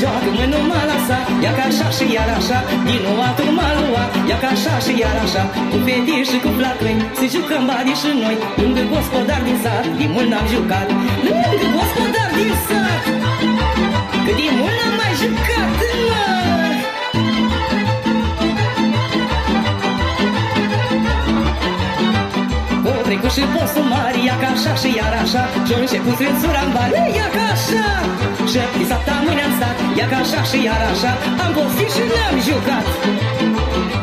și veselină Joacă-mă numai la sa, ia ca așa și iar așa Din nou altul m-a luat, ia ca așa și iar așa Cu fetiși și cu flacăni, să jucăm bani și noi. Lângă gospodar din sat, din mult n-am jucat. Lângă gospodar din sat Că din mult n-am mai jucat, mă. Trecut și postul mare Ia ca așa și iar așa. Și-o început strânsura în bani. Ia ca așa Și pisata mâine am stat Ia ca așa și iar așa Am postit și n-am jucat.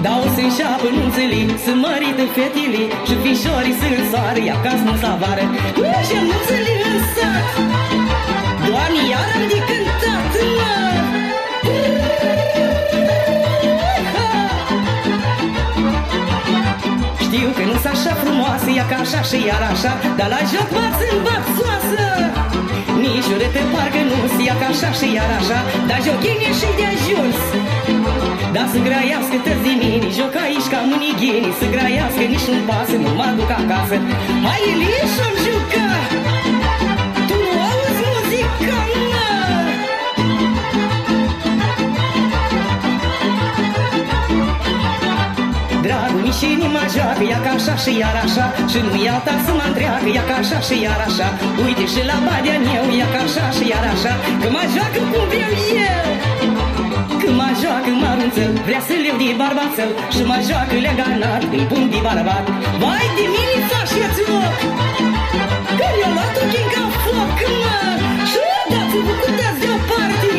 Dau să-mi șapă nunțele Sunt mărită fetile Și fișorii sunt soare Ia ca nu savară Mergem nunțele în sat Doamne, iar am de cântat, mă Știu că nu-s așa frumoasă, ia ca așa și iar așa Dar la joc bați în bațoasă Nici urâtă parcă nu-s, ia ca așa și iar așa. Dar jochine și de ajuns. Dar să graiască tăți din mine, joc aici ca mânighini Să graiască nici nu pasă, nu mă duc acasă. Hai Ilie și-am Dragul nici inima joacă, ia ca așa și iar așa. Și nu ia ta să mă întreagă, ia ca așa și iar așa. Uite și la badea eu, ia ca așa și iar așa. Că mă joacă cum vreau eu. Că mă joacă mărunțel, vrea să-l iau de barbațel Și mă joacă leganat, îi pun de bărbat. Vai de milița și ți loc! Că mi-a luat ochii ca foc, mă! Și dați-vă cu dați deoparte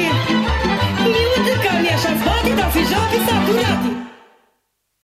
Mi uite ca mi-așa-ți bate, dar se joacă saturate